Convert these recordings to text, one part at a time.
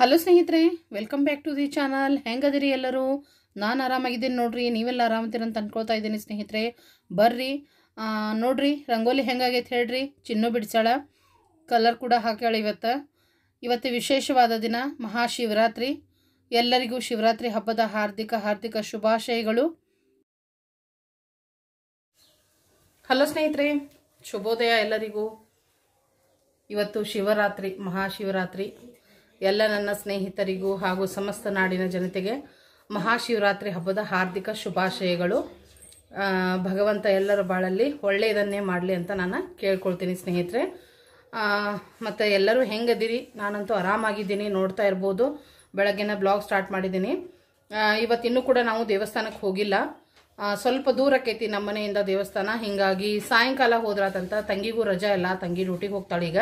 Hello ಸ್ನೇಹಿತರೆ welcome back to the channel ಹೆಂಗದಿರಿ ಎಲ್ಲರೂ? ನಾನು ಆರಾಮಾಗಿದ್ದೀನಿ ನೋಡ್ರಿ, ನೀವೆಲ್ಲ ಆರಾಮದಿರಿ ಅಂತ ಅನ್ಕೊಳ್ತಾ ಇದ್ದೀನಿ ಸ್ನೇಹಿತರೆ. ಬರ್ರಿ ನೋಡ್ರಿ, ರಂಗೋಲಿ ಹೆಂಗಾಗೈತೆ ಹೇಳ್ರಿ. ಚಿನ್ನು ಬಿಡ್ಸಾಳ ಕಲರ್ ಕೂಡ ಹಾಕ್ಯಾಳ ಇವತ್ತು. ಇವತ್ತು ವಿಶೇಷವಾದ ದಿನ, ಮಹಾಶಿವರಾತ್ರಿ. ಎಲ್ಲರಿಗೂ ಶಿವರಾತ್ರಿ ಹಬ್ಬದ ಹಾರ್ದಿಕ ಹಾರ್ದಿಕ ಶುಭಾಶಯಗಳು. ಹಲೋ ಸ್ನೇಹಿತರೆ, ಶುಭೋದಯ ಎಲ್ಲರಿಗೂ. ಇವತ್ತು ಶಿವರಾತ್ರಿ, ಮಹಾಶಿವರಾತ್ರಿ. ಎಲ್ಲ ನನ್ನ ಸ್ನೇಹಿತರಿಗೂ ಹಾಗೂ ಸಮಸ್ತ ನಾಡಿನ ಜನತೆಗೆ ಮಹಾಶಿವರಾತ್ರಿ ಹಬ್ಬದ ಹಾರ್ದಿಕ ಶುಭಾಶಯಗಳು. ಭಗವಂತ ಎಲ್ಲರ ಬಾಳಲ್ಲಿ ಒಳ್ಳೆಯದನ್ನೇ ಮಾಡಲಿ ಅಂತ ನಾನು ಕೇಳ್ಕೊಳ್ತೀನಿ ಸ್ನೇಹಿತರೆ. ಮತ್ತು ಎಲ್ಲರೂ ಹೆಂಗದಿರಿ? ನಾನಂತೂ ಆರಾಮಾಗಿದ್ದೀನಿ, ನೋಡ್ತಾ ಇರ್ಬೋದು. ಬೆಳಗ್ಗೆನ ಬ್ಲಾಗ್ ಸ್ಟಾರ್ಟ್ ಮಾಡಿದ್ದೀನಿ. ಇವತ್ತಿನ್ನೂ ಕೂಡ ನಾವು ದೇವಸ್ಥಾನಕ್ಕೆ ಹೋಗಿಲ್ಲ. ಸ್ವಲ್ಪ ದೂರಕ್ಕೈತಿ ನಮ್ಮ ಮನೆಯಿಂದ ದೇವಸ್ಥಾನ. ಹಿಂಗಾಗಿ ಸಾಯಂಕಾಲ ಹೋದ್ರಾತಂತ ತಂಗಿಗೂ ರಜಾ ಇಲ್ಲ, ತಂಗಿ ಡ್ಯೂಟಿಗೆ ಹೋಗ್ತಾಳೆ ಈಗ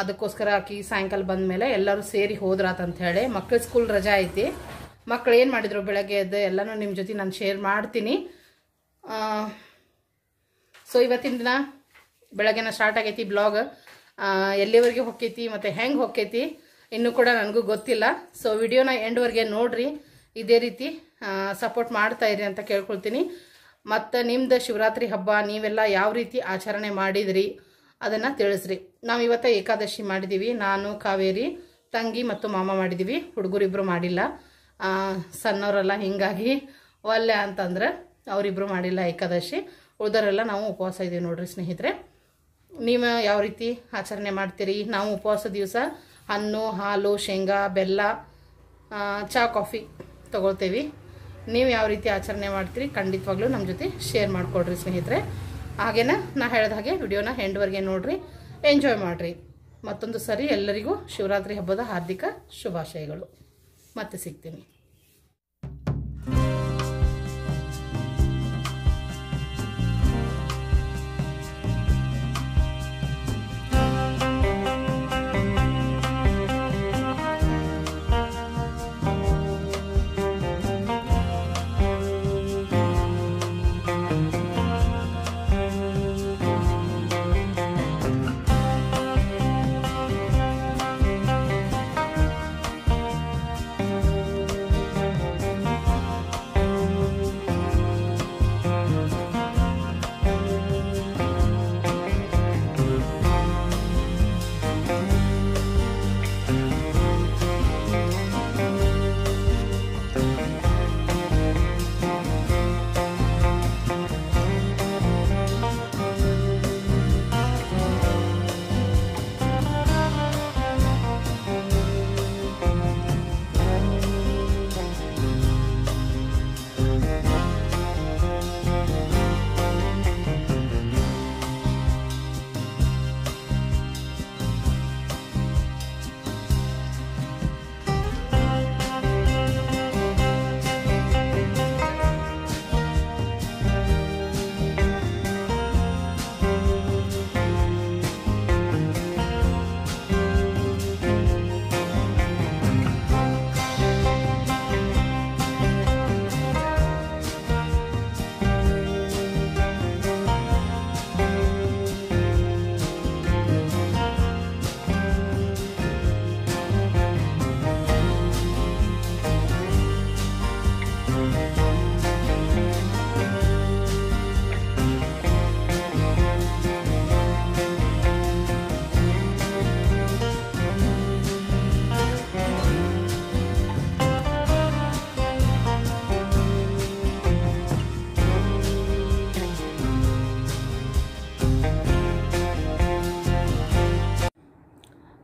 ಅದಕ್ಕೋಸ್ಕರ ಆಕಿ ಸಾಯಂಕಾಲ ಬಂದ ಮೇಲೆ ಎಲ್ಲರೂ ಸೇರಿ ಹೋದ್ರಾತಂತ ಹೇಳಿ ಮಕ್ಕಳ ಸ್ಕೂಲ್ ರಜಾ ಐತಿ. ಮಕ್ಕಳು ಏನು ಮಾಡಿದ್ರು ಬೆಳಗ್ಗೆ ಎದ್ದು ಎಲ್ಲನೂ ನಿಮ್ಮ ಜೊತೆ ನಾನು ಶೇರ್ ಮಾಡ್ತೀನಿ. ಸೊ ಇವತ್ತಿನ ದಿನ ಬೆಳಗ್ಗೆನ ಸ್ಟಾರ್ಟ್ ಆಗೈತಿ ಬ್ಲಾಗ್ ಎಲ್ಲಿವರೆಗೆ ಹೊಕ್ಕೈತಿ ಮತ್ತು ಹೆಂಗೆ ಹೊಕ್ಕೈತಿ ಇನ್ನೂ ಕೂಡ ನನಗೂ ಗೊತ್ತಿಲ್ಲ. ಸೊ ವಿಡಿಯೋನ ಎಂಡ್ವರೆಗೆ ನೋಡ್ರಿ. ಇದೇ ರೀತಿ ಸಪೋರ್ಟ್ ಮಾಡ್ತಾ ಇರಿ ಅಂತ ಕೇಳ್ಕೊಳ್ತೀನಿ. ಮತ್ತು ನಿಮ್ಮದು ಶಿವರಾತ್ರಿ ಹಬ್ಬ ನೀವೆಲ್ಲ ಯಾವ ರೀತಿ ಆಚರಣೆ ಮಾಡಿದ್ರಿ? ಅದನ್ನು ತಿಳಿಸ್ರಿ. ನಾವು ಇವತ್ತು ಏಕಾದಶಿ ಮಾಡಿದ್ದೀವಿ ನಾನು, ಕಾವೇರಿ, ತಂಗಿ ಮತ್ತು ಮಾಮ ಮಾಡಿದ್ದೀವಿ ಹುಡುಗರಿಬ್ಬರು ಮಾಡಿಲ್ಲ. ಸಣ್ಣವರೆಲ್ಲ ಹಿಂಗಾಗಿ ಒಲ್ಲೆ ಅಂತಂದ್ರೆ ಅವರಿಬ್ಬರು ಮಾಡಿಲ್ಲ ಏಕಾದಶಿ. ಉಳಿದವರೆಲ್ಲ ನಾವು ಉಪವಾಸ ಇದ್ದೀವಿ ನೋಡ್ರಿ ಸ್ನೇಹಿತರೆ. ನೀವು ಯಾವ ರೀತಿ ಆಚರಣೆ ಮಾಡ್ತೀರಿ? ನಾವು ಉಪವಾಸ ದಿವಸ ಹಣ್ಣು, ಹಾಲು, ಶೇಂಗಾ, ಬೆಲ್ಲ ಚಾ, ಕಾಫಿ ತಗೊಳ್ತೇವೆ. ನೀವು ಯಾವ ರೀತಿ ಆಚರಣೆ ಮಾಡ್ತೀರಿ ಖಂಡಿತವಾಗ್ಲೂ ನಮ್ಮ ಜೊತೆ ಶೇರ್ ಮಾಡಿಕೊಡ್ರಿ ಸ್ನೇಹಿತರೆ. ಹಾಗೇನ ನಾ ಹೇಳಿದ ಹಾಗೆ ವಿಡಿಯೋನ ಹೆಂಡ್ವರೆಗೆ ನೋಡ್ರಿ, ಎಂಜಾಯ್ ಮಾಡಿರಿ. ಮತ್ತೊಂದು ಸರಿ ಎಲ್ಲರಿಗೂ ಶಿವರಾತ್ರಿ ಹಬ್ಬದ ಹಾರ್ದಿಕ ಶುಭಾಶಯಗಳು. ಮತ್ತೆ ಸಿಗ್ತೀನಿ.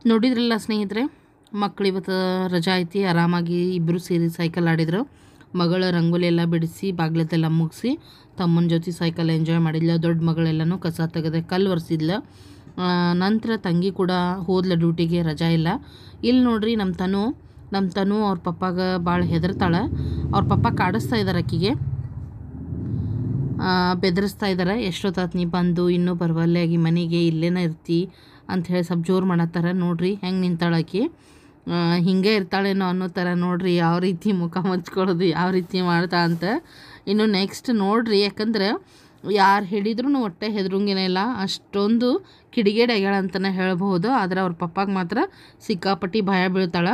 ನೋಡಿದ್ರಲ್ಲ ಸ್ನೇಹಿತರೆ ಮಕ್ಕಳು ಇವತ್ತು ರಜಾ ಐತಿ, ಆರಾಮಾಗಿ ಇಬ್ಬರು ಸೇರಿ ಸೈಕಲ್ ಆಡಿದ್ರು. ಮಗಳ ರಂಗೋಲಿ ಎಲ್ಲ ಬಿಡಿಸಿ, ಬಾಗ್ಲತ್ತೆಲ್ಲ ಮುಗಿಸಿ, ತಮ್ಮನ ಜೊತೆ ಸೈಕಲ್ ಎಂಜಾಯ್ ಮಾಡಿದ್ಲ. ದೊಡ್ಡ ಮಗಳೆಲ್ಲನೂ ಕಸ ತೆಗೆದೆ ಕಲ್ಲು ಒರೆಸಿದ್ಲ. ನಂತರ ತಂಗಿ ಕೂಡ ಹೋದ್ಲ ಡ್ಯೂಟಿಗೆ ರಜಾ ಇಲ್ಲ. ಇಲ್ಲಿ ನೋಡ್ರಿ ನಮ್ಮ ತನು ನಮ್ಮ ತನು ಅವ್ರ ಪಪ್ಪಾಗ ಭಾಳ ಹೆದರ್ತಾಳೆ. ಅವ್ರ ಪಪ್ಪ ಕಾಡಿಸ್ತಾ ಇದ್ದಾರೆ ಆಕಿಗೆ ಬೆದರಿಸ್ತಾ ಇದ್ದಾರೆ ಎಷ್ಟೊತ್ತಾತು ನೀ ಬಂದು, ಇನ್ನೂ ಬರವಲ್ಲಾಗಿ ಮನೆಗೆ ಇಲ್ಲೇನ ಇರ್ತಿ. ಅಂತ ಹೇಳಿ ಸ್ವಲ್ಪ ಜೋರು ಮಾಡತ್ತಾರ. ನೋಡ್ರಿ ಹೆಂಗೆ ನಿಂತಾಳಾಕಿ ಹಿಂಗೆ ಇರ್ತಾಳೇನೋ ಅನ್ನೋ ಥರ ನೋಡ್ರಿ ಯಾವ ರೀತಿ ಮುಖ ಮುಚ್ಕೊಳ್ಳೋದು, ಯಾವ ರೀತಿ ಮಾಡ್ತಾ ಅಂತ. ಇನ್ನು ನೆಕ್ಸ್ಟ್ ನೋಡ್ರಿ, ಯಾಕಂದ್ರೆ ಯಾರು ಹೇಳಿದ್ರು ಒಟ್ಟೆ ಹೆದರಂಗೇನೇ ಇಲ್ಲ. ಅಷ್ಟೊಂದು ಕಿಡಿಗೇಡಿ ಆಗ್ಯಾಳ ಅಂತಲೇ ಹೇಳ್ಬೋದು ಆದರೆ ಅವ್ರ ಪಪ್ಪಾಗೆ ಮಾತ್ರ ಸಿಕ್ಕಾಪಟ್ಟಿ ಭಯ ಬೀಳ್ತಾಳೆ.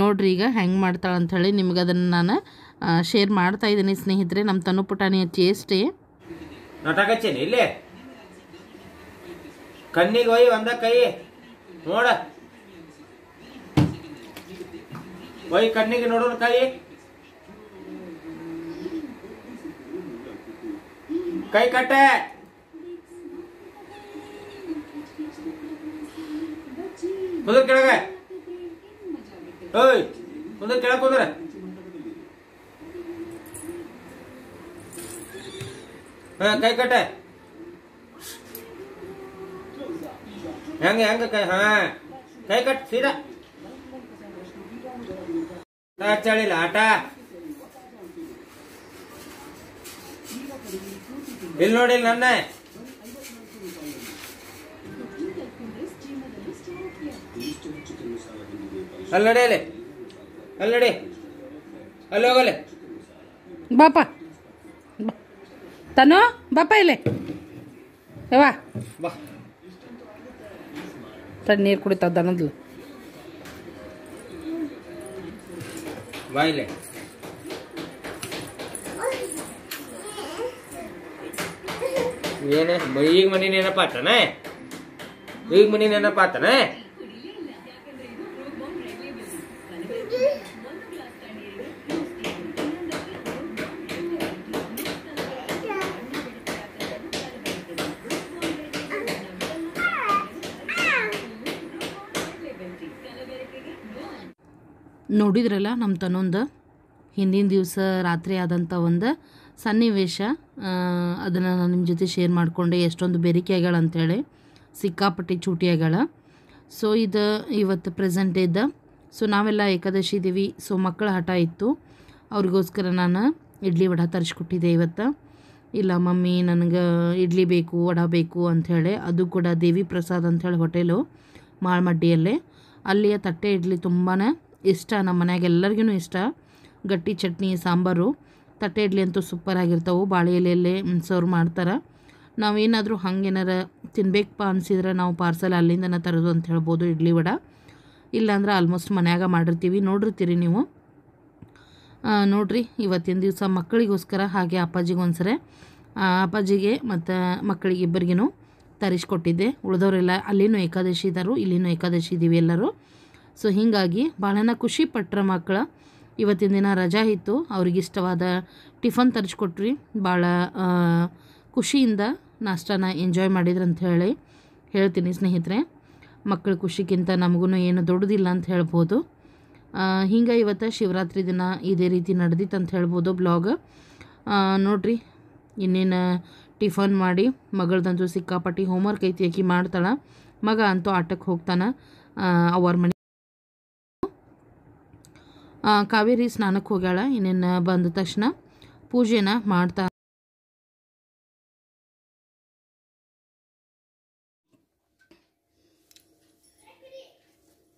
ನೋಡ್ರಿ ಈಗ ಹೆಂಗೆ ಮಾಡ್ತಾಳೆ ಅಂಥೇಳಿ ನಿಮ್ಗೆ ಅದನ್ನು ನಾನು ಶೇರ್ ಮಾಡ್ತಾ ಇದ್ದೀನಿ ಸ್ನೇಹಿತರೆ. ನಮ್ಮ ತನು ಪುಟಾಣಿಯ ಚೇಷ್ಟೇ ಕಣ್ಣಿಗೆ ಒಯ್ ಒಂದ ಕೈ. ನೋಡ. ಒಯ್ ಕಣ್ಣಿಗೆ ನೋಡೋಣ ಕೈ. ಕೈ ಕಟ್ಟೆ. ಕುಂದ್ರ ಕೆಳಗ. ಓಯ್ ಕುಂದ್ರ ಕೆಳಗೆ ಕುಂದ್ರ. ಹಾ, ಕೈ ಕಟ್ಟೆ. ಹೆಂಗ ಹೆಂಗ ಕೈ ಹಾ ಕೈ ಕಟ್ ಸೀದಾ ಆಟ ಚಳಿಲ್ಲ ಆಟ ಇಲ್ಲಿ ನೋಡಿ ಇಲ್ಲಿ ನನ್ನ ಅಲ್ಲಿ ನಡಿ ಅಲ್ಲಿ ಅಲ್ಲಿ ನಡಿ ಅಲ್ಲಿ ಹೋಗಲ್ಲಿ ಬಾಪ ಬಾ. ತನು ಬಾಪ ಇಲ್ಲಿ ಯವ್ವ ಬಾ ನೀರು ಕುಡಿತಾವ ದನದ್ಲು. ಬಾ ಏನೇ ಈಗ ಮನಿ ನೆನಪಾತನ ಈಗ ಮನಿ ನೆನಪ ನೋಡಿದ್ರಲ್ಲ ನಮ್ಮ ತನ್ನೊಂದು ಹಿಂದಿನ ದಿವಸ ರಾತ್ರಿ ಆದಂಥ ಒಂದು ಸನ್ನಿವೇಶ. ಅದನ್ನು ನಾನು ನಿಮ್ಮ ಜೊತೆ ಶೇರ್ ಮಾಡಿಕೊಂಡೆ. ಎಷ್ಟೊಂದು ಬೆರಿಕೆ ಆಗ್ಯಾಳ ಅಂತೇಳಿ. ಸಿಕ್ಕಾಪಟ್ಟಿ ಚೂಟಿ ಆಗ್ಯಾಳ. ಸೊ ಇದು ಇವತ್ತು ಪ್ರೆಸೆಂಟ್ ಇದ್ದ. ಸೊ ನಾವೆಲ್ಲ ಏಕಾದಶಿ ಇದ್ದೀವಿ ಸೊ ಮಕ್ಕಳ ಹಠ ಇತ್ತು. ಅವ್ರಿಗೋಸ್ಕರ ನಾನು ಇಡ್ಲಿ ವಡ ತರಿಸ್ಕೊಟ್ಟಿದ್ದೆ ಇವತ್ತು. ಇಲ್ಲ, ಮಮ್ಮಿ, ನನಗೆ ಇಡ್ಲಿ ಬೇಕು, ವಡ ಬೇಕು ಅಂಥೇಳಿ ಅದು ಕೂಡ ದೇವಿ ಪ್ರಸಾದ್ ಅಂಥೇಳಿ ಹೋಟೆಲು ಮಾಳ್ಮಡ್ಡಿಯಲ್ಲೇ. ಅಲ್ಲಿಯ ತಟ್ಟೆ ಇಡ್ಲಿ ತುಂಬಾ ಇಷ್ಟ ನಮ್ಮ ಮನ್ಯಾಗ ಎಲ್ಲರಿಗೂ ಇಷ್ಟ. ಗಟ್ಟಿ ಚಟ್ನಿ ಸಾಂಬಾರು ತಟ್ಟೆ ಇಡ್ಲಿ ಅಂತೂ ಸೂಪರ್ ಆಗಿರ್ತಾವೆ. ಬಾಳೆ ಎಲೆಯಲ್ಲೇ ಸರ್ವ್ ಮಾಡ್ತಾರೆ. ನಾವೇನಾದರೂ ಹಂಗೇನಾರ ತಿನ್ಬೇಕಪ್ಪ ಅನಿಸಿದ್ರೆ ನಾವು ಪಾರ್ಸಲ್ ಅಲ್ಲಿಂದನೇ ತರೋದು ಅಂತ ಹೇಳ್ಬೋದು ಇಡ್ಲಿ ವಡ. ಇಲ್ಲಾಂದ್ರೆ ಆಲ್ಮೋಸ್ಟ್ ಮನ್ಯಾಗ ಮಾಡಿರ್ತೀವಿ. ನೋಡಿರ್ತೀರಿ ನೀವು. ನೋಡಿರಿ ಇವತ್ತಿನ ದಿವಸ ಮಕ್ಕಳಿಗೋಸ್ಕರ ಹಾಗೆ ಅಪ್ಪಾಜಿಗೆ ಒಂದ್ಸರಿ ಆ, ಅಪ್ಪಾಜಿಗೆ ಮತ್ತು ಮಕ್ಕಳಿಗೆ ಇಬ್ಬರಿಗೂ ತರಿಸ್ಕೊಟ್ಟಿದ್ದೆ. ಉಳಿದವರೆಲ್ಲ ಅಲ್ಲಿನೂ ಏಕಾದಶಿ ಇದ್ದರು ಇಲ್ಲಿನೂ ಏಕಾದಶಿ ಇದ್ದೀವಿ ಎಲ್ಲರೂ. ಸೊ ಹೀಗಾಗಿ ಭಾಳನ ಖುಷಿ ಪಟ್ರ ಮಕ್ಕಳು ಇವತ್ತಿನ ದಿನ ರಜಾ ಇತ್ತು. ಅವ್ರಿಗೆ ಇಷ್ಟವಾದ ಟಿಫನ್ ತರಿಸ್ಕೊಟ್ರಿ. ಭಾಳ ಖುಷಿಯಿಂದ ನಾಷ್ಟಾನ ಎಂಜಾಯ್ ಮಾಡಿದ್ರು ಅಂತ ಹೇಳಿ ಹೇಳ್ತೀನಿ ಸ್ನೇಹಿತರೆ. ಮಕ್ಕಳ ಖುಷಿಗಿಂತ ನಮಗೂ ಏನು ದೊಡ್ಡದಿಲ್ಲ ಅಂತ ಹೇಳ್ಬೋದು. ಹಿಂಗೆ ಇವತ್ತು ಶಿವರಾತ್ರಿ ದಿನ ಇದೇ ರೀತಿ ನಡೆದಿತ್ತು ಅಂತ ಹೇಳ್ಬೋದು ಬ್ಲಾಗ್. ನೋಡ್ರಿ, ಇನ್ನೇನು ಟಿಫನ್ ಮಾಡಿ ಮಗಳದಂತೂ ಸಿಕ್ಕಾಪಟ್ಟಿ ಹೋಮ್ವರ್ಕ್ ಐತಿ, ಆಕಿ ಮಾಡ್ತಾಳೆ. ಮಗ ಅಂತೂ ಆಟಕ್ಕೆ ಹೋಗ್ತಾನೆ. ಅವ್ರ ಮನೆ ಕಾವೇರಿ ಸ್ನಾನಕ್ಕೆ ಹೋಗ್ಯಾಳ, ಇನ್ನೇನು ಬಂದ ತಕ್ಷಣ ಪೂಜೆನ ಮಾಡ್ತಾ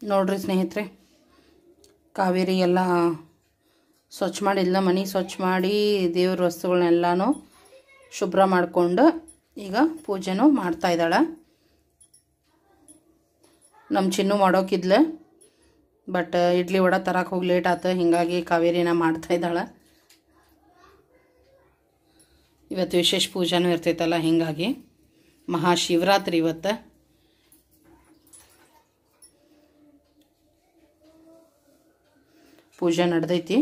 ನೋಡ್ರಿ ಸ್ನೇಹಿತರೆ, ಕಾವೇರಿ ಎಲ್ಲ ಸ್ವಚ್ಛ ಮಾಡಿಲ್ಲ ಮನೆ ಸ್ವಚ್ಛ ಮಾಡಿ ದೇವ್ರ ವಸ್ತುಗಳನ್ನೆಲ್ಲನೂ ಶುಭ್ರ ಮಾಡಿಕೊಂಡು ಈಗ ಪೂಜೆನೂ ಮಾಡ್ತಾ ಇದ್ದಾಳೆ. ನಮ್ಮ ಚಿನ್ನು ಮಾಡೋಕಿದ್ಲೆ. ಬಟ್ ಇಡ್ಲಿ ವಡ ತರಕ್ಕೆ ಹೋಗಿ ಲೇಟ್ ಆಯ್ತು ಹೀಗಾಗಿ ಕಾವೇರಿನ ಮಾಡ್ತಾ ಇದ್ದಾಳೆ. ಇವತ್ತು ವಿಶೇಷ ಪೂಜೆನೂ ಇರ್ತೈತಲ್ಲ, ಹೀಗಾಗಿ. ಮಹಾಶಿವರಾತ್ರಿ ಇವತ್ತು. ಪೂಜೆ ನಡೆದೈತಿ.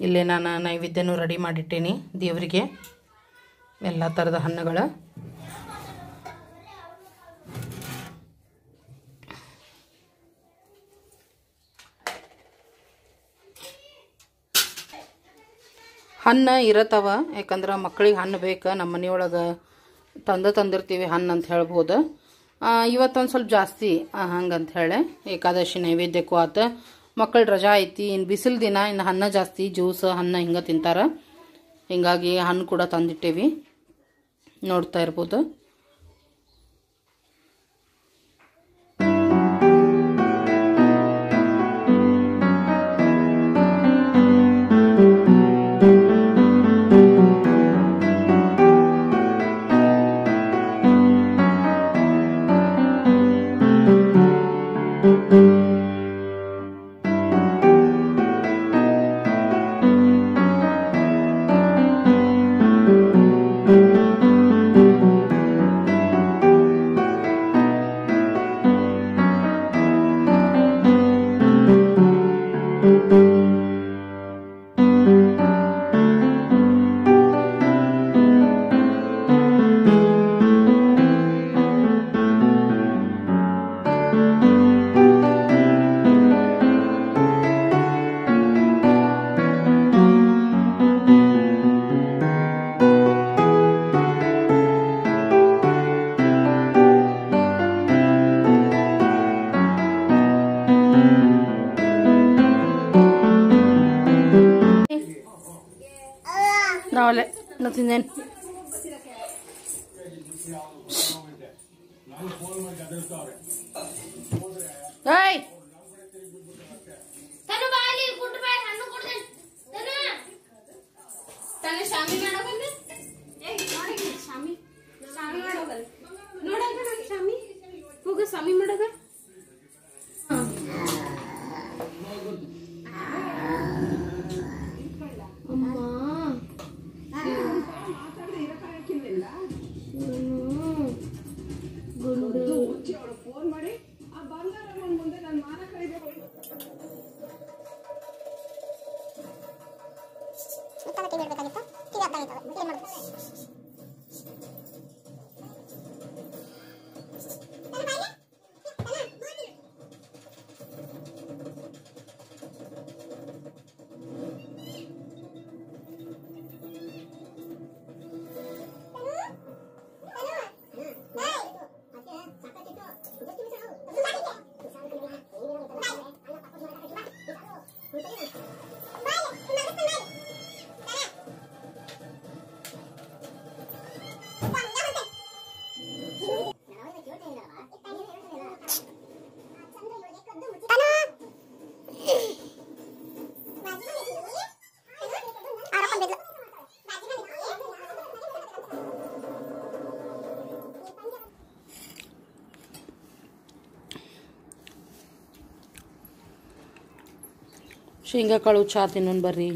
ಇಲ್ಲಿ ನಾನು ನೈವೇದ್ಯನೂ ರೆಡಿ ಮಾಡಿಟ್ಟೀನಿ ದೇವರಿಗೆ. ಎಲ್ಲ ಥರದ ಹಣ್ಣುಗಳು. ಹಣ್ಣು ಇರತ್ತವ ಯಾಕಂದ್ರೆ ಮಕ್ಳಿಗೆ ಹಣ್ಣು ಬೇಕು ನಮ್ಮ ಮನೆಯೊಳಗೆ ತಂದು ತಂದಿರ್ತೀವಿ ಹಣ್ಣು ಅಂತ ಹೇಳ್ಬೋದು. ಇವತ್ತೊಂದು ಸ್ವಲ್ಪ ಜಾಸ್ತಿ ಹಂಗಂತ ಹೇಳಿ. ಏಕಾದಶಿ ನೈವೇದ್ಯಕ್ಕೂ ಆತ. ಮಕ್ಕಳು ರಜಾ ಐತಿ ಇನ್ನು ಬಿಸಿಲು ದಿನ ಇನ್ನು ಹಣ್ಣು ಜಾಸ್ತಿ, ಜ್ಯೂಸ್, ಹಣ್ಣು ಹಿಂಗೆ ತಿಂತಾರೆ. ಹಿಂಗಾಗಿ ಹಣ್ಣು ಕೂಡ ತಂದಿಟ್ಟೇವಿ. ನೋಡ್ತಾ ಇರ್ಬೋದು. ನಾ ಶೇಂಗಾ ಕಾಳು ಚಾ ತಿನ್ನೋಣ ಬರ್ರಿ.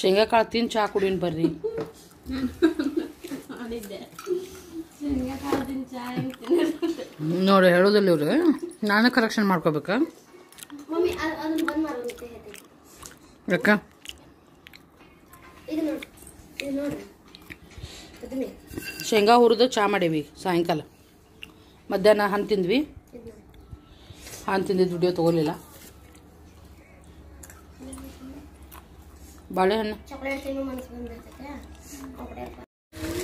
ಶೇಂಗಾ ಕಾಳು ತಿಂದು ಚಾ ಕುಡಿನ್ ಬರ್ರಿ. ನೋಡಿ ಹೇಳೋದಿಲ್ಲ ಇವ್ರು. ನಾನು ಕರೆಕ್ಷನ್ ಮಾಡ್ಕೋಬೇಕಾ? ಅದನ್ನೇ. ಶೇಂಗಾ ಹುರಿದು ಚಾ ಮಾಡೀವಿ ಸಾಯಂಕಾಲ. ಮಧ್ಯಾಹ್ನ ಹಣ್ಣು ತಿಂದ್ವಿ. ಹಣ್ಣು ತಿಂದಿದ್ದು ವಿಡಿಯೋ ತೊಗೊಲಿಲ್ಲ ಬಾಳೆಹಣ್ಣು.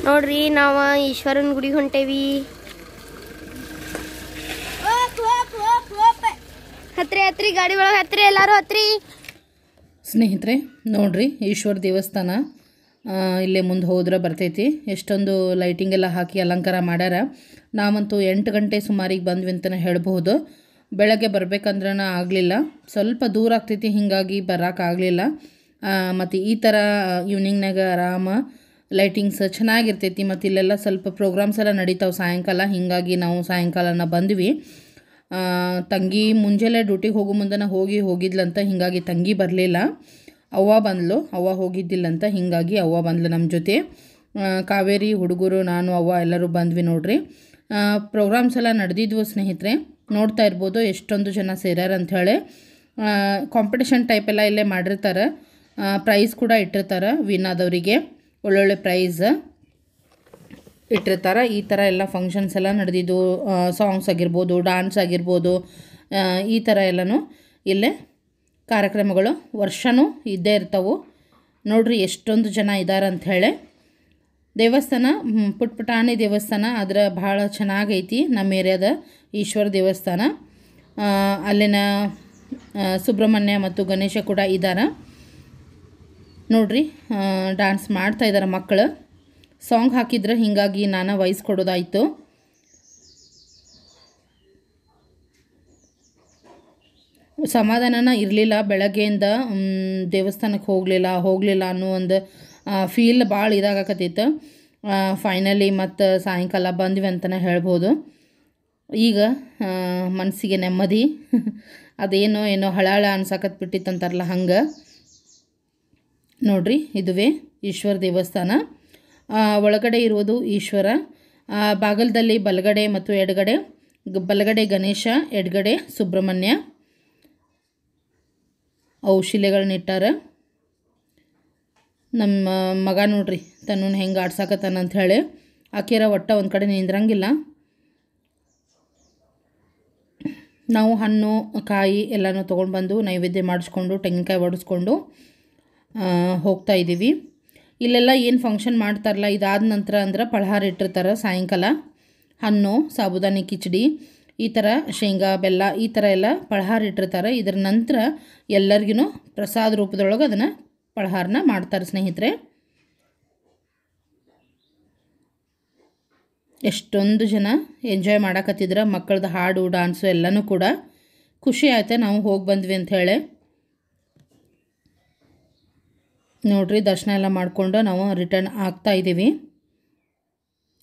ನೋಡ್ರಿ ನಾವ ಈಶ್ವರನ್ ಗುಡಿ ಹೊಂಟೇವಿ. ಹತ್ರಿ ಹತ್ರಿ ಗಾಡಿ ಒಳಗೆ ಹತ್ರಿ ಎಲ್ಲರೂ ಹತ್ರಿ. ಸ್ನೇಹಿತರೆ ನೋಡ್ರಿ ಈಶ್ವರ ದೇವಸ್ಥಾನ ಇಲ್ಲೇ ಮುಂದೆ ಹೋದ್ರೆ ಬರ್ತೈತಿ. ಎಷ್ಟೊಂದು ಲೈಟಿಂಗ್ ಎಲ್ಲ ಹಾಕಿ ಅಲಂಕಾರ ಮಾಡ್ಯಾರ. ನಾವಂತೂ ಎಂಟು ಗಂಟೆ ಸುಮಾರಿಗೆ ಬಂದ್ವಿ ಅಂತಲೇ ಹೇಳ್ಬಹುದು. ಬೆಳಗ್ಗೆ ಬರಬೇಕಂದ್ರನ ಆಗಲಿಲ್ಲ. ಸ್ವಲ್ಪ ದೂರ ಆಗ್ತೈತಿ, ಹೀಗಾಗಿ ಬರೋಕ್ಕಾಗಲಿಲ್ಲ ಮತ್ತು ಈ ಥರ ಈವ್ನಿಂಗ್ನಾಗ ಆರಾಮ ಲೈಟಿಂಗ್ಸ್ ಚೆನ್ನಾಗಿರ್ತೈತಿ, ಮತ್ತು ಇಲ್ಲೆಲ್ಲ ಸ್ವಲ್ಪ ಪ್ರೋಗ್ರಾಮ್ಸ್ ಎಲ್ಲ ನಡೀತಾವೆ ಸಾಯಂಕಾಲ, ಹೀಗಾಗಿ ನಾವು ಸಾಯಂಕಾಲನ ಬಂದ್ವಿ. ತಂಗಿ ಮುಂಜಾನೆ ಡ್ಯೂಟಿಗೆ ಹೋಗೋ ಮುಂದನ ಹೋಗಿ ಹೋಗಿದ್ಲಂತ, ಹೀಗಾಗಿ ತಂಗಿ ಬರಲಿಲ್ಲ. ಅವ್ವ ಬಂದ್ಲು, ಅವ್ವ ಹೋಗಿದ್ದಿಲ್ಲಂತ, ಹೀಗಾಗಿ ಅವ್ವ ಬಂದ್ಲು ನಮ್ಮ ಜೊತೆ. ಕಾವೇರಿ ಹುಡುಗರು, ನಾನು, ಅವ್ವ ಎಲ್ಲರೂ ಬಂದ್ವಿ ನೋಡ್ರಿ. ಪ್ರೋಗ್ರಾಮ್ಸ್ ಎಲ್ಲ ನಡೆದಿದ್ವು ಸ್ನೇಹಿತರೆ. ನೋಡ್ತಾ ಇರ್ಬೋದು ಎಷ್ಟೊಂದು ಜನ ಸೇರ್ಯಾರ ಅಂಥೇಳಿ ಕಾಂಪಿಟೇಷನ್ ಟೈಪ್ ಎಲ್ಲ ಇಲ್ಲೇ ಮಾಡಿರ್ತಾರೆ. ಪ್ರೈಸ್ ಕೂಡ ಇಟ್ಟಿರ್ತಾರೆ. ವಿನ್ ಆದವರಿಗೆ ಒಳ್ಳೊಳ್ಳೆ ಪ್ರೈಸ್ ಇಟ್ಟಿರ್ತಾರೆ. ಈ ಥರ ಎಲ್ಲ ಫಂಕ್ಷನ್ಸ್ ಎಲ್ಲ ನಡೆದಿದ್ದು ಸಾಂಗ್ಸ್ ಆಗಿರ್ಬೋದು ಡಾನ್ಸ್ ಆಗಿರ್ಬೋದು ಈ ಥರ ಎಲ್ಲನೂ ಇಲ್ಲೇ ಕಾರ್ಯಕ್ರಮಗಳು ವರ್ಷವೂ ಇದ್ದೇ ಇರ್ತವೆ. ನೋಡ್ರಿ ಎಷ್ಟೊಂದು ಜನ ಇದ್ದಾರೆ ಅಂಥೇಳಿ ದೇವಸ್ಥಾನ ಪುಟ್ಪುಟಾಣಿ ಪುಟ್ ಪುಟಾಣಿ ದೇವಸ್ಥಾನ ಅದರ ಭಾಳ ಚೆನ್ನಾಗೈತಿ ನಮ್ಮ ಏರಿಯಾದ ಈಶ್ವರ ದೇವಸ್ಥಾನ. ಅಲ್ಲಿನ ಸುಬ್ರಹ್ಮಣ್ಯ ಮತ್ತು ಗಣೇಶ ಕೂಡ ಇದ್ದಾರೆ ನೋಡ್ರಿ ಡ್ಯಾನ್ಸ್ ಮಾಡ್ತಾ ಇದ್ದಾರೆ ಮಕ್ಕಳು. ಸಾಂಗ್ ಹಾಕಿದ್ರೆ ಹೀಗಾಗಿ ನಾನು ವಾಯ್ಸ್ ಕೊಡೋದಾಯಿತು. ಸಮಾಧಾನನ ಇರಲಿಲ್ಲ, ಬೆಳಗ್ಗೆಯಿಂದ ದೇವಸ್ಥಾನಕ್ಕೆ ಹೋಗಲಿಲ್ಲ ಹೋಗಲಿಲ್ಲ ಅನ್ನೋ ಒಂದು ಫೀಲ್ ಭಾಳ ಇದಾಗಕತ್ತಿತ್ತು ಫೈನಲಿ ಮತ್ತು ಸಾಯಂಕಾಲ ಬಂದ್ವಿ ಅಂತಲೇ ಹೇಳ್ಬೋದು. ಈಗ ಮನಸ್ಸಿಗೆ ನೆಮ್ಮದಿ. ಅದೇನೋ ಏನೋ ಹಳಹಳ ಅನ್ಸಕತ್ ಬಿಟ್ಟಿತ್ತಂತಾರಲ್ಲ ಹಂಗೆ. ನೋಡ್ರಿ, ಇದುವೇ ಈಶ್ವರ ದೇವಸ್ಥಾನ. ಒಳಗಡೆ ಇರುವುದು ಈಶ್ವರ. ಬಾಗಲದಲ್ಲಿ ಬಲಗಡೆ ಮತ್ತು ಎಡಗಡೆ ಬಲಗಡೆ ಗಣೇಶ, ಎಡಗಡೆ ಸುಬ್ರಹ್ಮಣ್ಯ. ಅವು ನಮ್ಮ ಮಗ ನೋಡ್ರಿ ತನ್ನನ್ನು ಹೆಂಗೆ ಆಡ್ಸಾಕತ್ತಾನ ಅಂತ ಹೇಳಿ. ಆಕೆರ ಒಟ್ಟ ಒಂದು ಕಡೆ ನಿಂದ್ರಂಗಿಲ್ಲ. ನಾವು ಹಣ್ಣು, ಕಾಯಿ ಎಲ್ಲನೂ ತೊಗೊಂಡು ಬಂದು ನೈವೇದ್ಯ ಮಾಡಿಸ್ಕೊಂಡು, ತೆಂಗಿನಕಾಯಿ ಒಡಿಸ್ಕೊಂಡು ಹೋಗ್ತಾ ಇದ್ದೀವಿ ಇಲ್ಲೆಲ್ಲ ಏನು ಫಂಕ್ಷನ್ ಮಾಡ್ತಾರಲ್ಲ, ಇದಾದ ನಂತರ ಅಂದ್ರೆ ಪಳಹಾರ ಇಟ್ಟಿರ್ತಾರೆ ಸಾಯಂಕಾಲ. ಹಣ್ಣು, ಸಾಬುದಾನಿ ಕಿಚಡಿ, ಈ ಥರ ಶೇಂಗಾ, ಬೆಲ್ಲ, ಈ ಥರ ಎಲ್ಲ ಪಳಹಾರ ಇಟ್ಟಿರ್ತಾರೆ. ಇದರ ನಂತರ ಎಲ್ಲರಿಗೂ ಪ್ರಸಾದ ರೂಪದೊಳಗೆ ಅದನ್ನು ಪಳಹಾರನ ಮಾಡ್ತಾರೆ ಸ್ನೇಹಿತರೆ. ಎಷ್ಟೊಂದು ಜನ ಎಂಜಾಯ್ ಮಾಡಕತ್ತಿದ್ರೆ ಮಕ್ಕಳದ್ದು ಹಾಡು ಡಾನ್ಸು ಎಲ್ಲನೂ ಕೂಡ. ಖುಷಿ ಆಯ್ತು ನಾವು ಹೋಗಿ ಬಂದ್ವಿ ಅಂತ ಹೇಳಿ. ನೋಡ್ರಿ, ದರ್ಶನ ಎಲ್ಲ ಮಾಡಿಕೊಂಡು ನಾವು ರಿಟರ್ನ್ ಆಗ್ತಾ ಇದ್ದೀವಿ.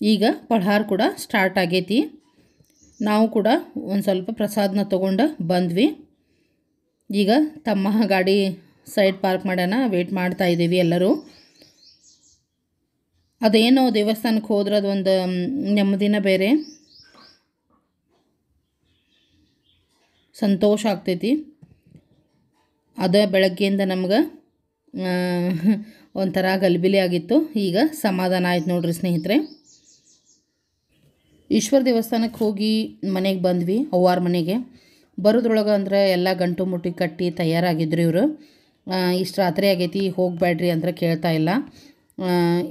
ಈಗ ಪಳಹಾರ ಕೂಡ ಸ್ಟಾರ್ಟ್ ಆಗೈತಿ. ನಾವು ಕೂಡ ಒಂದು ಸ್ವಲ್ಪ ಪ್ರಸಾದನ ತೊಗೊಂಡು ಬಂದ್ವಿ. ಈಗ ತಮ್ಮ ಗಾಡಿ ಸೈಡ್ ಪಾರ್ಕ್ ಮಾಡೋಣ ವೆಯ್ಟ್ ಮಾಡ್ತಾ ಇದ್ದೀವಿ ಎಲ್ಲರೂ. ಅದೇನೋ ದೇವಸ್ಥಾನಕ್ಕೆ ಹೋದ್ರೆ ಅದೊಂದು ನೆಮ್ಮದಿನ ಬೇರೆ. ಸಂತೋಷ ಆಗ್ತೈತಿ. ಅದ ಬೆಳಗ್ಗೆಯಿಂದ ನಮ್ಗೆ ಒಂಥರ ಗಲಿಬಿಲಿ ಆಗಿತ್ತು. ಈಗ ಸಮಾಧಾನ ಆಯ್ತು ನೋಡ್ರಿ ಸ್ನೇಹಿತರೆ. ಈಶ್ವರ ದೇವಸ್ಥಾನಕ್ಕೆ ಹೋಗಿ ಮನೆಗೆ ಬಂದ್ವಿ, ಅವ್ವಾರ ಮನೆಗೆ. ಬರೋದ್ರೊಳಗೆ ಅಂದ್ರೆ ಎಲ್ಲ ಗಂಟು ಮುಟ್ಟಿ ಕಟ್ಟಿ ತಯಾರಾಗಿದ್ರು ಇವರು. ಇಷ್ಟು ರಾತ್ರಿ ಆಗೈತಿ ಹೋಗಬೇಡ್ರಿ ಅಂತ ಕೇಳ್ತಾ ಇಲ್ಲ.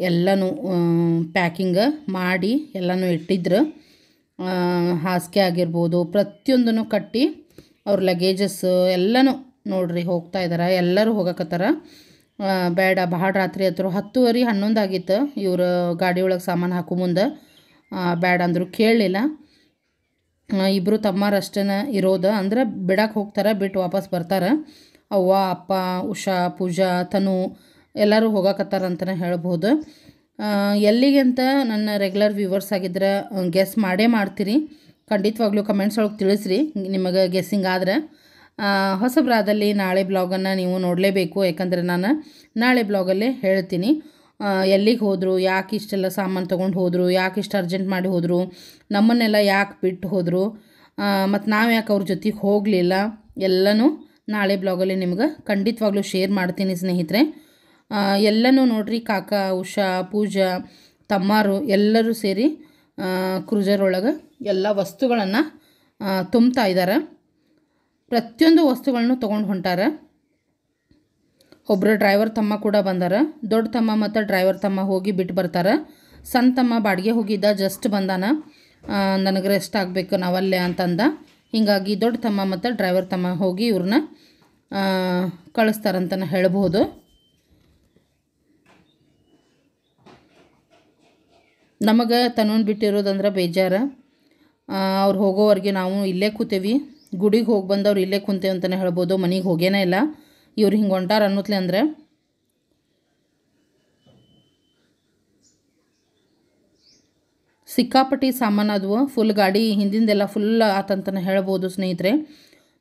ಎಲ್ಲನೂ ಪ್ಯಾಕಿಂಗ್ ಮಾಡಿ ಎಲ್ಲನೂ ಇಟ್ಟಿದ್ರು. ಹಾಸಿಗೆ ಆಗಿರ್ಬೋದು, ಪ್ರತಿಯೊಂದನ್ನು ಕಟ್ಟಿ ಅವ್ರ ಲಗೇಜಸ್ ಎಲ್ಲನೂ ನೋಡ್ರಿ ಹೋಗ್ತಾ ಇದ್ದಾರೆ ಎಲ್ಲರೂ ಹೋಗಕತ್ತಾರ. ಬೇಡ, ಭಾಳ ರಾತ್ರಿ ಹತ್ರ ಹತ್ತುವರೆ, ಹನ್ನೊಂದು ಆಗಿತ್ತು. ಇವರು ಗಾಡಿ ಒಳಗೆ ಸಾಮಾನು ಹಾಕೋ ಮುಂದೆ. ಬೇಡ ಅಂದರು ಕೇಳಲಿಲ್ಲ. ಇಬ್ಬರು ತಮ್ಮರಷ್ಟೇನ ಇರೋದು, ಅಂದ್ರೆ ಬಿಡಕ್ಕೆ ಹೋಗ್ತಾರೆ ಬಿಟ್ಟು ವಾಪಸ್ ಬರ್ತಾರೆ. ಅವ್ವ ಅಪ್ಪ ಉಷಾ ಪೂಜಾ ತನು ಎಲ್ಲರೂ ಹೋಗಕತ್ತಾರ ಅಂತಲೇ ಹೇಳ್ಬೋದು. ಆ, ಎಲ್ಲಿಗೆ ಅಂತ ನನ್ನ ರೆಗ್ಯುಲರ್ ವ್ಯೂವರ್ಸ್ ಆಗಿದ್ರೆ ಗೆಸ್ ಮಾಡೇ ಮಾಡ್ತೀರಿ. ಖಂಡಿತವಾಗ್ಲೂ ಕಮೆಂಟ್ಸ್ ಒಳಗೆ ತಿಳಿಸ್ರಿ ನಿಮಗೆ ಗೆಸ್ಸಿಂಗ್ ಆದರೆ. ಹೊಸಬ್ರಾದಲ್ಲಿ ನಾಳೆ ಬ್ಲಾಗನ್ನು ನೀವು ನೋಡಲೇಬೇಕು ಯಾಕಂದರೆ ನಾನು ನಾಳೆ ಬ್ಲಾಗಲ್ಲೇ ಹೇಳ್ತೀನಿ. ಎಲ್ಲಿಗೆ ಹೋದರು ಯಾಕೆ ಇಷ್ಟೆಲ್ಲ ಸಾಮಾನು ತೊಗೊಂಡು ಹೋದರು ಯಾಕೆ ಇಷ್ಟು ಅರ್ಜೆಂಟ್ ಮಾಡಿ ಹೋದರು ನಮ್ಮನ್ನೆಲ್ಲ ಯಾಕೆ ಬಿಟ್ಟು ಹೋದರು ಮತ್ತು ನಾವು ಯಾಕೆ ಅವ್ರ ಜೊತೆಗೆ ಹೋಗಲಿಲ್ಲ ಎಲ್ಲನೂ ನಾಳೆ ಬ್ಲಾಗಲ್ಲಿ ನಿಮ್ಗೆ ಖಂಡಿತವಾಗ್ಲೂ ಶೇರ್ ಮಾಡ್ತೀನಿ ಸ್ನೇಹಿತರೆ. ಎಲ್ಲನೂ ನೋಡ್ರಿ, ಕಾಕ, ಉಷಾ, ಪೂಜಾ, ತಮ್ಮಾರು ಎಲ್ಲರೂ ಸೇರಿ ಕ್ರೂಜರ್ ಒಳಗೆ ಎಲ್ಲ ವಸ್ತುಗಳನ್ನು ತುಂಬ್ತಾ ಇದ್ದಾರೆ ಪ್ರತಿಯೊಂದು ವಸ್ತುಗಳನ್ನು ತೊಗೊಂಡು ಹೊಂಟಾರ. ಒಬ್ಬರು ಡ್ರೈವರ್ ತಮ್ಮ ಕೂಡ ಬಂದಾರ. ದೊಡ್ಡ ತಮ್ಮ ಮತ್ತು ಡ್ರೈವರ್ ತಮ್ಮ ಹೋಗಿ ಬಿಟ್ಟು ಬರ್ತಾರೆ. ಸಣ್ಣ ತಮ್ಮ ಬಾಡಿಗೆ ಹೋಗಿದ್ದ, ಜಸ್ಟ್ ಬಂದಾನ. ನನಗೆ ರೆಸ್ಟ್ ಆಗಬೇಕು, ನಾವಲ್ಲೇ ಅಂತಂದ. ಹೀಗಾಗಿ ದೊಡ್ಡ ತಮ್ಮ ಮತ್ತು ಡ್ರೈವರ್ ತಮ್ಮ ಹೋಗಿ ಇವ್ರನ್ನ ಕಳಿಸ್ತಾರಂತನ ಹೇಳ್ಬೋದು. ನಮಗೆ ತನೂನ್ ಬಿಟ್ಟಿರೋದಂದ್ರೆ ಬೇಜಾರ. ಅವ್ರು ಹೋಗೋವರೆಗೆ ನಾವು ಇಲ್ಲೇ ಕೂತೇವಿ. ಗುಡಿಗೆ ಹೋಗಿ ಬಂದವ್ರು ಇಲ್ಲೇ ಕುಂತೇವೆ ಅಂತಲೇ ಹೇಳ್ಬೋದು. ಮನೆಗೆ ಹೋಗೇನೇ ಇಲ್ಲ. ಇವ್ರು ಹಿಂಗೆ ಹೊಂಟಾರ ಅನ್ನೋತ್ಲೆ ಅಂದರೆ. ಸಿಕ್ಕಾಪಟ್ಟಿ ಸಾಮಾನು ಅದು ಫುಲ್ ಗಾಡಿ ಹಿಂದಿಂದೆಲ್ಲ ಫುಲ್ ಆತಂತನೇ ಹೇಳ್ಬೋದು ಸ್ನೇಹಿತರೆ.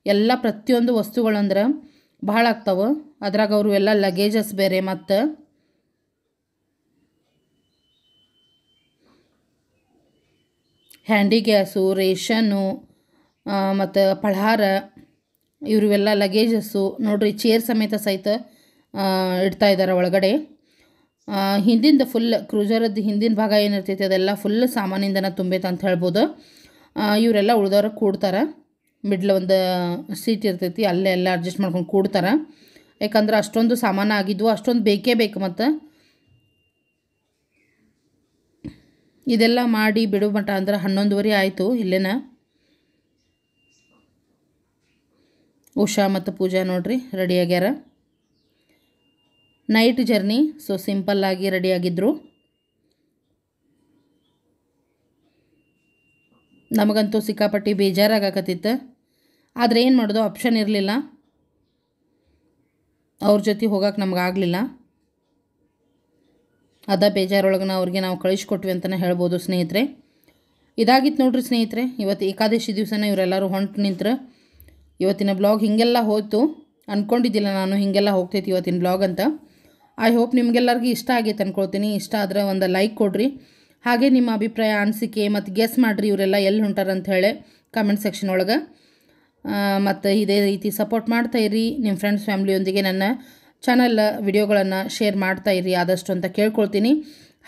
ಎಲ್ಲ ಪ್ರತಿಯೊಂದು ವಸ್ತುಗಳಂದ್ರೆ ಭಾಳ ಆಗ್ತಾವೆ. ಅದ್ರಾಗ ಅವರು ಎಲ್ಲ ಲಗೇಜಸ್ ಬೇರೆ ಮತ್ತು ಹ್ಯಾಂಡಿ ಗ್ಯಾಸು ರೇಷನ್ನು ಮತ್ತು ಪಳಹಾರ, ಇವರಿವೆಲ್ಲ ಲಗೇಜಸ್ಸು ನೋಡ್ರಿ ಚೇರ್ ಸಮೇತ ಸಹಿತ ಇಡ್ತಾ ಇದ್ದಾರೆ ಒಳಗಡೆ. ಹಿಂದಿಂದ ಫುಲ್ ಕ್ರೂಜರದ್ದು ಹಿಂದಿನ ಭಾಗ ಏನಿರ್ತೈತಿ, ಅದೆಲ್ಲ ಫುಲ್ ಸಾಮಾನಿಂದನ ತುಂಬೈತೆ ಅಂತ ಹೇಳ್ಬೋದು. ಇವರೆಲ್ಲ ಉಳಿದವ್ರಿಗೆ ಕೂಡ್ತಾರೆ. ಮಿಡ್ಲ್ ಒಂದು ಸೀಟ್ ಇರ್ತೈತಿ, ಅಲ್ಲೇ ಎಲ್ಲ ಅಡ್ಜಸ್ಟ್ ಮಾಡ್ಕೊಂಡು ಕೂಡ್ತಾರೆ. ಯಾಕಂದ್ರೆ ಅಷ್ಟೊಂದು ಸಾಮಾನು ಆಗಿದ್ವು, ಅಷ್ಟೊಂದು ಬೇಕೇ ಬೇಕು ಮತ್ತು. ಇದೆಲ್ಲ ಮಾಡಿ ಬಿಡು ಮಟ ಅಂದ್ರೆ ಹನ್ನೊಂದುವರೆ ಆಯಿತು ಇಲ್ಲೇನ? ಉಷಾ ಮತ್ತು ಪೂಜಾ ನೋಡ್ರಿ ರೆಡಿ ಆಗ್ಯಾರ. ನೈಟ್ ಜರ್ನಿ ಸೊ ಸಿಂಪಲ್ಲಾಗಿ ರೆಡಿಯಾಗಿದ್ದರು ನಮಗಂತೂ ಸಿಕ್ಕಾಪಟ್ಟಿ ಬೇಜಾರಾಗಕತ್ತಿತ್ತು. ಆದರೆ ಏನು ಮಾಡೋದು? ಆಪ್ಷನ್ ಇರಲಿಲ್ಲ. ಅವ್ರ ಜೊತೆ ಹೋಗಕ್ಕೆ ನಮಗಾಗಲಿಲ್ಲ ಅದ ಬೇಜಾರೊಳಗನ ಅವ್ರಿಗೆ ನಾವು ಕಳಿಸ್ಕೊಟ್ವಿ ಅಂತಲೇ ಹೇಳ್ಬೋದು ಸ್ನೇಹಿತರೆ. ಇದಾಗಿತ್ತು ನೋಡ್ರಿ ಸ್ನೇಹಿತರೆ, ಇವತ್ತು ಏಕಾದಶಿ ದಿವಸನ ಇವರೆಲ್ಲರೂ ಹೊಂಟು ನಿಂತರು ಇವತ್ತಿನ ಬ್ಲಾಗ್ ಹೀಗೆಲ್ಲ ಹೋಯ್ತು. ಅಂದ್ಕೊಂಡಿದ್ದಿಲ್ಲ ನಾನು, ಹೀಗೆಲ್ಲ ಹೋಗ್ತೈತಿ ಇವತ್ತಿನ ಬ್ಲಾಗ್ ಅಂತ. ಐ ಹೋಪ್ ನಿಮಗೆಲ್ಲರಿಗೂ ಇಷ್ಟ ಆಗೈತೆ ಅಂದ್ಕೊಳ್ತೀನಿ ಇಷ್ಟ ಆದರೆ ಒಂದು ಲೈಕ್ ಕೊಡ್ರಿ. ಹಾಗೆ ನಿಮ್ಮ ಅಭಿಪ್ರಾಯ, ಅನಿಸಿಕೆ ಮತ್ತು ಗೆಸ್ ಮಾಡಿರಿ, ಇವರೆಲ್ಲ ಎಲ್ಲಿ ಹೊಂಟಾರ ಅಂತ ಹೇಳಿ ಕಮೆಂಟ್ ಸೆಕ್ಷನ್ ಒಳಗೆ. ಮತ್ತು ಇದೇ ರೀತಿ ಸಪೋರ್ಟ್ ಮಾಡ್ತಾ ಇರಿ ನಿಮ್ಮ ಫ್ರೆಂಡ್ಸ್ ಫ್ಯಾಮ್ಲಿಯೊಂದಿಗೆ ನನ್ನ ಚಾನಲ್ ವಿಡಿಯೋಗಳನ್ನು ಶೇರ್ ಇರಿ ಆದಷ್ಟು ಅಂತ ಕೇಳ್ಕೊಳ್ತೀನಿ.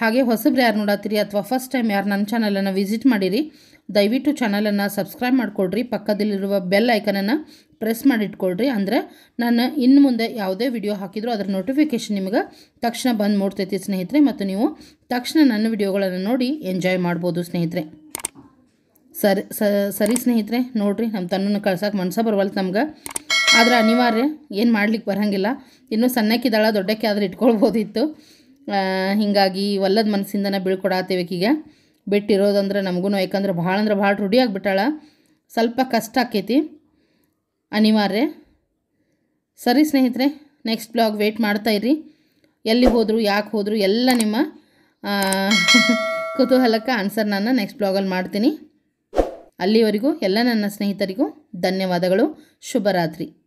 ಹಾಗೆ ಹೊಸಬ್ರು ಯಾರು ನೋಡತ್ತೀರಿ ಅಥವಾ ಫಸ್ಟ್ ಟೈಮ್ ಯಾರು ನನ್ನ ಚಾನಲನ್ನು ವಿಸಿಟ್ ಮಾಡಿರಿ ದಯವಿಟ್ಟು ಚಾನಲನ್ನು ಸಬ್ಸ್ಕ್ರೈಬ್ ಮಾಡಿಕೊಡ್ರಿ, ಪಕ್ಕದಲ್ಲಿರುವ ಬೆಲ್ ಐಕನನ್ನು ಪ್ರೆಸ್ ಮಾಡಿ ಇಟ್ಕೊಳ್ರಿ ಅಂದರೆ ನಾನು ಇನ್ನು ಮುಂದೆ ಯಾವುದೇ ವಿಡಿಯೋ ಹಾಕಿದರೂ ಅದರ ನೋಟಿಫಿಕೇಷನ್ ನಿಮಗೆ ತಕ್ಷಣ ಬಂದು ಮೂಡ್ತೈತಿ ಸ್ನೇಹಿತರೆ. ಮತ್ತು ನೀವು ತಕ್ಷಣ ನನ್ನ ವಿಡಿಯೋಗಳನ್ನು ನೋಡಿ ಎಂಜಾಯ್ ಮಾಡ್ಬೋದು ಸ್ನೇಹಿತರೆ. ಸರಿ ಸರಿ ಸ್ನೇಹಿತರೆ, ನೋಡಿರಿ ನಮ್ಮ ತನ್ನನ್ನು ಕಳ್ಸೋಕೆ ಮನ್ಸ ಬರವಲ್ತು ನಮ್ಗೆ. ಆದ್ರೆ ಅನಿವಾರ್ಯ, ಏನು ಮಾಡ್ಲಿಕ್ಕೆ ಬರಂಗಿಲ್ಲ. ಇನ್ನೂ ಸಣ್ಣಕ್ಕಿದ್ದಾಳ ದೊಡ್ಡಕ್ಕೆ ಆದ್ರೆ ಇಟ್ಕೊಳ್ಬೋದಿತ್ತು. ಹೀಗಾಗಿ ಒಲ್ಲದ ಮನಸ್ಸಿಂದನೇ ಈಗ. ಬಿಟ್ಟಿರೋದಂದ್ರೆ ನಮಗೂ ಯಾಕಂದ್ರೆ ಭಾಳ ಅಂದ್ರೆ ಭಾಳ ರೂಢಿ ಆಗಿಬಿಟ್ಟಾಳ. ಸ್ವಲ್ಪ ಕಷ್ಟ ಆಕೈತಿ. ಅನಿವಾರ್ಯ. ಸರಿ ಸ್ನೇಹಿತರೆ ನೆಕ್ಸ್ಟ್ ಬ್ಲಾಗ್ ಮಾಡ್ತಾ ಇರಿ ಎಲ್ಲಿ ಹೋದರು, ಯಾಕೆ ಹೋದರು, ಎಲ್ಲ ನಿಮ್ಮ ಕುತೂಹಲಕ್ಕೆ ಆನ್ಸರ್ ನಾನು ನೆಕ್ಸ್ಟ್ ಬ್ಲಾಗಲ್ಲಿ ಮಾಡ್ತೀನಿ. ಅಲ್ಲಿವರೆಗೂ ಎಲ್ಲ ನನ್ನ ಸ್ನೇಹಿತರಿಗೂ ಧನ್ಯವಾದಗಳು. ಶುಭರಾತ್ರಿ.